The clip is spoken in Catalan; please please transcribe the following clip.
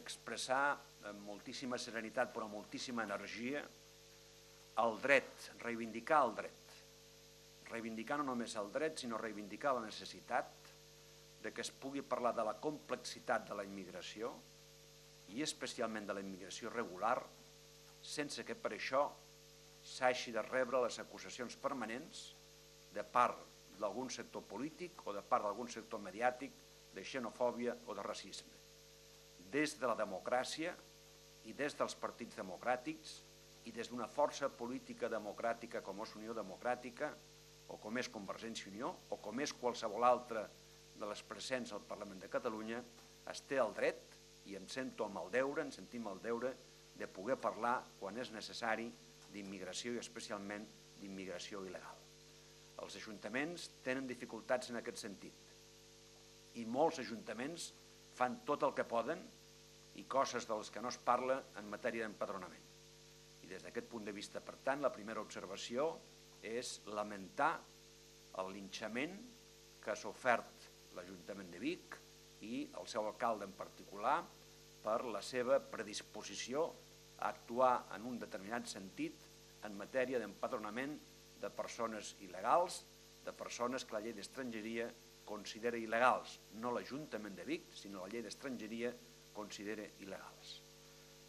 expressar amb moltíssima serenitat però moltíssima energia el dret, reivindicar el dret. Reivindicar no només el dret, sinó reivindicar la necessitat de que es pugui parlar de la complexitat de la immigració i especialment de la immigració regular sense que per això s'hagi de rebre les acusacions permanents de part d'algun sector polític o de part d'algun sector mediàtic de xenofòbia o de racisme. Des de la democràcia i des dels partits democràtics i des d'una força política democràtica com és Unió Democràtica o com és Convergència i Unió o com és qualsevol altra de les presents al Parlament de Catalunya, es té el dret, i em sento amb el deure, ens sentim el deure, de poder parlar quan és necessari d'immigració i especialment d'immigració il·legal. Els ajuntaments tenen dificultats en aquest sentit i molts ajuntaments fan tot el que poden i coses de les que no es parla en matèria d'empadronament. I des d'aquest punt de vista, per tant, la primera observació és lamentar el linxament que s'ha ofert l'Ajuntament de Vic i el seu alcalde en particular per la seva predisposició a actuar en un determinat sentit en matèria d'empadronament de persones il·legals, de persones que la llei d'estrangeria considera il·legals, no l'Ajuntament de Vic, sinó la llei d'estrangeria considera il·legals.